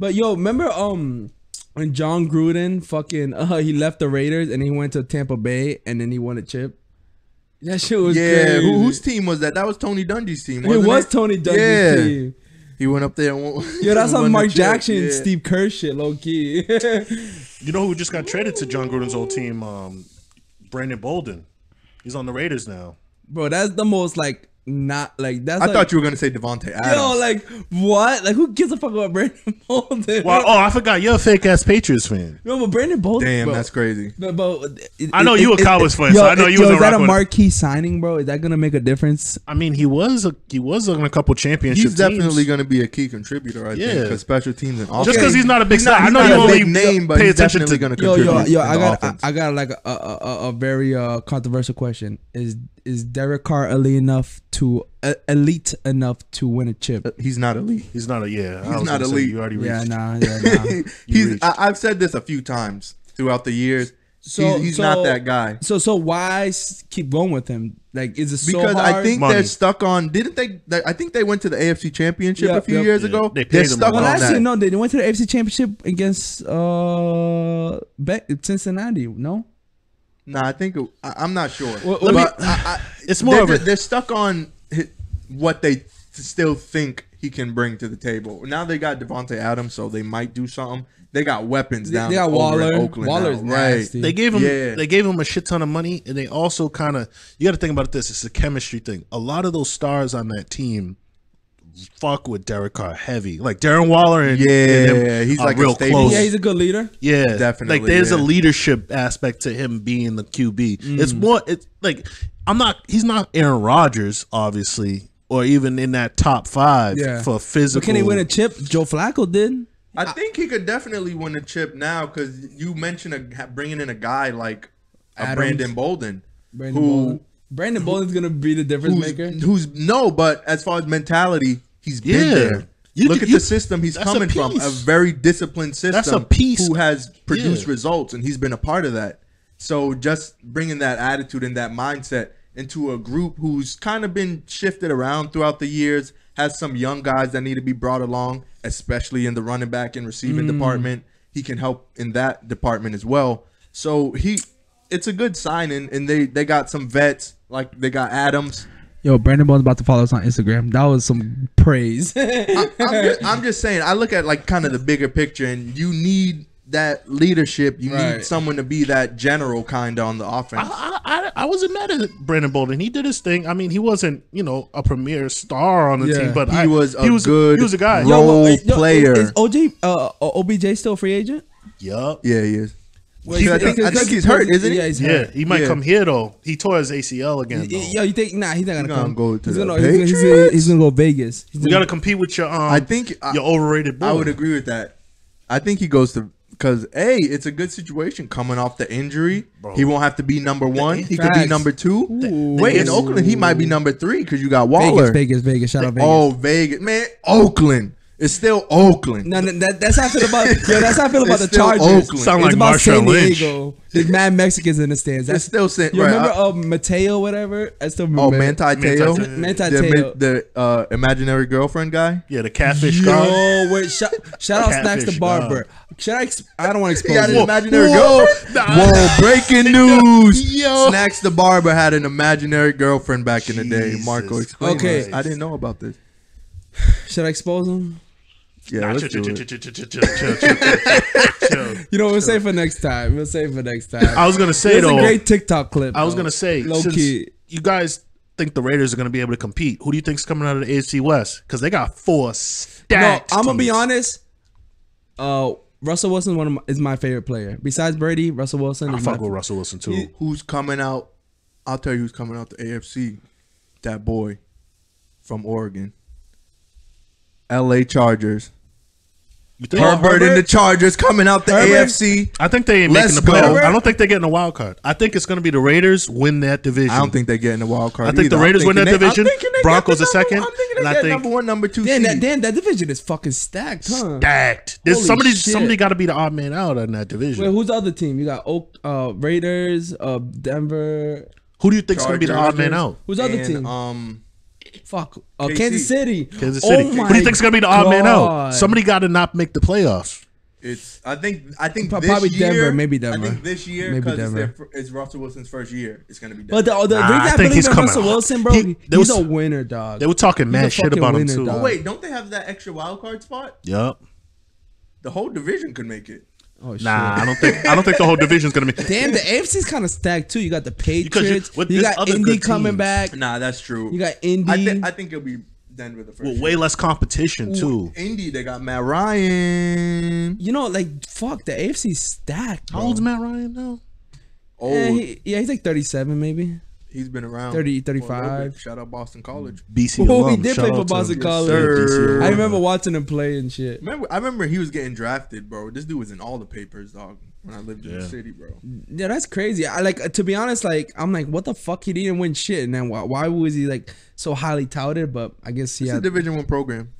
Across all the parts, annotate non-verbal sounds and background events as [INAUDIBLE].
But yo, remember um when Jon Gruden fucking uh, he left the Raiders and he went to Tampa Bay and then he won a chip. That shit was yeah, crazy. who, whose team was that? That was Tony Dungy's team. it Wasn't was it? Tony Dungy's Yeah. team. He went up there. And won, [LAUGHS] Yo, that's won some the Mark Jackson, yeah. Steve Kerr shit, low key. [LAUGHS] You know who just got traded to Jon Gruden's old team? Um, Brandon Bolden. He's on the Raiders now. Bro, that's the most like not like that's I like, thought you were gonna say Davante Adams. Yo, like what? Like who gives a fuck about Brandon [LAUGHS] Bolden? Well, oh, I forgot you're a fake ass Patriots fan. no, but Brandon Bolden. Damn, bro, that's crazy. But, but it- I know it- you a Cowboys it- fan, so I know you yo, was is a that a rock with it. marquee signing, bro? Is that gonna make a difference? I mean, he was a, he was on a couple championship. He's definitely teams. going to be a key contributor. I Yeah. think because special teams and offense. just because he's not a big He's star. I he's know not you a only big name, but pay he's attention definitely to. going to contribute. yo, yo! in I the got, I, got like a, a, a, a very uh, controversial question. Is is Derek Carr elite enough to uh, elite enough to win a chip? he's not elite. He's not a yeah. He's not gonna say, elite. You already reached. Yeah, nah, yeah, nah. [LAUGHS] he's. reached. I, I've said this a few times throughout the years. So he's he's so- not that guy. So so why keep going with him? Like, is it so Because hard? I think Money. they're stuck on. Didn't they, they? I think they went to the AFC Championship Yep, a few yep. years Yeah, ago. They they're stuck Well, on last year, that. no, they went to the AFC Championship against uh Be- Cincinnati. No, Nah, I think it, I, I'm not sure. Well, but me- I, I, It's more they're, of a- they're stuck on what they still think he can bring to the table. Now they got Davante Adams, so they might do something. They got weapons they, down. they got over Waller. in Oakland Waller's now. right? nasty. They gave him Yeah. they gave him a shit ton of money, and they also kind of you got to think about this. It's a chemistry thing. A lot of those stars on that team fuck with Derek Carr heavy, like Darren Waller and Yeah, and him he's are like real staple. close. yeah, he's a good leader. Yeah, Definitely, Like there's a leadership aspect to him being the QB. It's Mm. more. It's like I'm not. He's not Aaron Rodgers, obviously, or even in that top five Yeah. for physical. But can he win a chip? Joe Flacco did. I think he could definitely win a chip now because you mentioned a, bringing in a guy like a Adams. Brandon Bolden, Brandon who Bolden. Brandon Bolden's gonna be the difference who's, maker. who's no, but as far as mentality, he's been Yeah. there. You- Look at you- the system he's that's a coming from, a very disciplined system. That's a piece. who has produced Yeah. results, and he's been a part of that. So just bringing that attitude and that mindset into a group who's kind of been shifted around throughout the years, has some young guys that need to be brought along, especially in the running back and receiving Mm. department. He can help in that department as well. So he, it's a good signing, and they they got some vets like they got Adams. Yo, Brandon Bolden's about to follow us on Instagram. That was some praise. [LAUGHS] I, I'm, just, I'm just saying. I look at like kind of the bigger picture, and you need that leadership. You Right. need someone to be that general kind of on the offense. I, I, I wasn't mad at Brandon Bolden. He did his thing. I mean, he wasn't, you know, a premier star on the Yeah. team, but He I, was a he was good he was a guy. role- well, wait, player. Is, is OJ uh, OBJ still a free agent? Yup. yeah, he is. Well, I think, I think he's hurt, isn't he? Yeah, he's Yeah, hurt. he might Yeah. come here though. He tore his ACL again. Y- Though. Yo, you think? Nah, he's not gonna, gonna come. go to he's gonna, he's, gonna, he's, gonna, he's gonna go Vegas. He's We gonna- got to compete with your um. I think I- your overrated boy. I would agree with that. I think he goes to because a it's a good situation coming off the injury. Bro. He won't have to be number one. He could be number two. Ooh. Wait, in Oakland he might be number three because you got Waller. Vegas, Vegas, Vegas. Shout out Vegas. Oh, Vegas, man, Oakland. It's still Oakland. No, no, that, that's how I feel about. yo, that's how I feel [LAUGHS] about It's the still Chargers. Oakland. Sound it's like about San Marshawn Lynch. Diego. There's mad Mexicans in the stands. That's It's still San- You right, remember I- uh, Mateo, whatever? I still remember. Oh, Manti Te'o, Manti- Manti the, Teo. the uh, imaginary girlfriend guy. yeah, the catfish guard. Yo, wait, shout, [LAUGHS] shout out Snacks the barber. Should I? Ex- I don't want to He expose got an him. imaginary Whoa. girlfriend. [LAUGHS] Nah. Whoa! Breaking news. Yo. Snacks the barber had an imaginary girlfriend back in the day. Marco explained. Okay. this. I didn't know about this. [SIGHS] Should I expose him? Yeah, let's chill, do chill, it. chill, chill, chill, chill, chill, chill, chill. [LAUGHS] You know, we'll save for next time. We'll save for next time. I was gonna say There's though. a great TikTok clip. I was gonna say low key. you guys think the Raiders are gonna be able to compete, who do you think's coming out of the AFC West? Because they got four No. I'm gonna be honest. Uh, Russell Wilson one of my, is my favorite player. Besides Brady, Russell Wilson I is fuck with Russell Wilson too. He- Who's coming out? I'll tell you who's coming out the AFC. That boy from Oregon. L.A. Chargers. You think? Herbert, and the Chargers coming out the Herbert? AFC. I think they ain't Let's making the playoffs. I don't think they're getting a wild card. I think it's gonna be the Raiders win that division. I don't think they're getting the wild card. I think the either. I'm Raiders win that they- I'm division. Broncos get a the number- second, I'm thinking they get think- number one, number two. Damn, that, damn, that division is fucking stacked, huh? stacked. There's Holy somebody. shit. Somebody got to be the odd man out in that division. Wait, who's the other team? You got Oak, uh, Raiders, uh, Denver. who do you think's gonna be the odd man out? Who's the other And, team? Um, Fuck. Uh, KC. Kansas City. Kansas City. Oh Who do you think's gonna be the odd man out? Somebody got to not make the playoffs. It's. I think. I think Pro- this probably year, Denver, maybe Denver. I think this year Maybe because it's, Denver. their it's Russell Wilson's first year. It's gonna be. Denver. But the, the Nah, reason I I, think believe he's in coming Russell hot. Wilson, bro, He- he, he's was- a winner, dog. They were talking He's mad shit fucking about him too. dog. Oh, wait, don't they have that extra wild card spot? Yep. The whole division could make it. Oh shit. Nah, I don't think. I don't think the whole [LAUGHS] division's gonna be. Damn, the AFC's kind of stacked too. You got the Because you- Patriots. with You, this got other Indy good coming teams. back. Nah, that's true. You got Indy. I think. I think it'll be Denver the first. With year. way less competition too. Indy, they got Matt Ryan. you know, like fuck, the AFC's stacked. How Bro. old's Matt Ryan now? Oh, Eh, he- yeah, he's like 37 maybe. He's been around 30, for a little 35. Shout out Boston College. Mm. BC Oh, alum. he did Shout play for Boston him. College. sir. I remember watching him play and shit. Remember, I remember he was getting drafted, bro. This dude was in all the papers, dog. When I lived in the city, bro. Yeah, that's crazy. I like to be honest. Like I'm like, what the fuck? He didn't win shit, and then why, why was he like so highly touted? But I guess he It's a Division One program.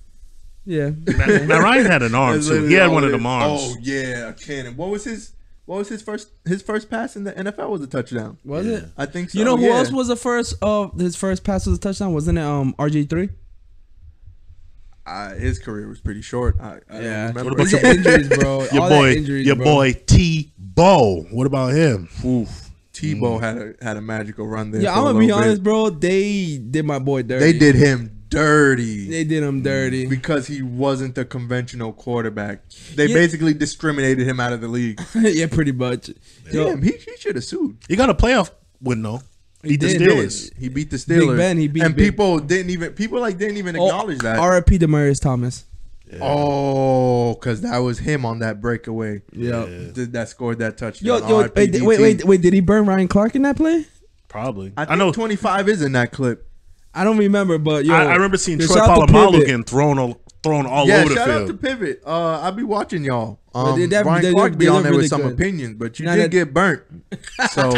yeah. Matt, Matt Ryan had an [LAUGHS] arm too. He had one of is. them arms. Oh yeah, a cannon. What was his? What was his first? His first pass in the NFL was a touchdown. Was it? I think so. You know who yeah. else was the first? Uh, his first pass was a touchdown. Wasn't it um RG three? Uh, his career was pretty short. I, I Yeah. What about [LAUGHS] your- injuries, bro. Your All boy, injuries, your bro. boy Tebow. What about him? Oof. Tebow had a had a magical run there. Yeah, I'm gonna be little bit. honest, bro. They did my boy dirty. They did him dirty. They did him dirty. because he wasn't the conventional quarterback. They Yeah. basically discriminated him out of the league. [LAUGHS] yeah, pretty much. Yo, Damn, he, he should have sued. He got a playoff win though. He Beat the did. Steelers. He beat the Steelers. Big Ben, he beat and Big- people didn't even people like didn't even oh, acknowledge that. R.I.P. Demaryius Thomas. Oh, because that was him on that breakaway. Yeah. That scored that touchdown. Yo, yo, wait, wait, wait, wait. Did he burn Ryan Clark in that play? Probably. I, I, know. 25 is in that clip. I don't remember, but yo, I, I remember seeing yo, Troy shout out to Polamalu getting thrown all, thrown all yeah, over the shout out to. Pivot. Uh, I'll be watching y'all. Yeah, Um, they- they- Ryan they Clark be on there really with some good. opinions, but you Nah, did that- get burnt. So, [LAUGHS]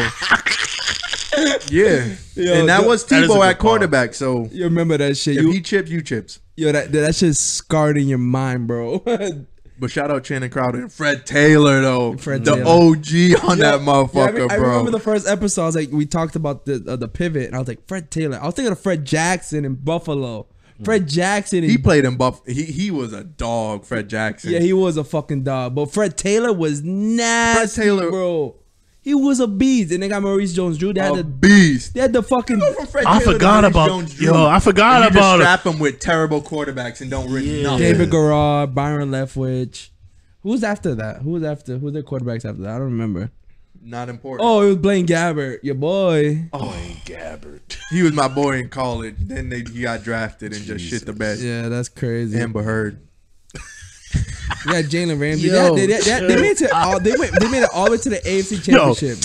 yeah. Yo, and that th- was that is a Tebow good at call. quarterback. So, You remember that shit? if You, he chips, you chips. yo, that that shit's scarred in your mind, bro. [LAUGHS] But shout out Channing Crowder and Fred Taylor though. Fred the Taylor. OG on that Yeah, I, motherfucker, re- I bro. remember the first episode. I was like, we talked about the uh, the pivot, and I was like, Fred Taylor. I was thinking of Fred Jackson in Buffalo. Fred Jackson. In, he played in Buff. He he was a dog, Fred Jackson. yeah, he was a fucking dog. But Fred Taylor was nasty, Fred Taylor- bro. He was a beast, and they got Maurice Jones-Drew. They had a the beast. they had the fucking. Go from Fred I forgot about- Jones-Drew, yo, I forgot and you about it. just strap him with terrible quarterbacks and don't win Yeah. nothing. David Garrard, Byron Leftwich. Who was after that? Who was after? Who were their quarterbacks after that? I don't remember. Not important. Oh, it was Blaine Gabbert, your boy. Oh, Gabbert. he was my boy in college. Then they, he got drafted and just shit the bed. Yeah, that's crazy. Amber Heard. Yeah, Jalen Ramsey. Yo, they, they, they, they made it. All, they went. They made it all the way to the AFC Championship.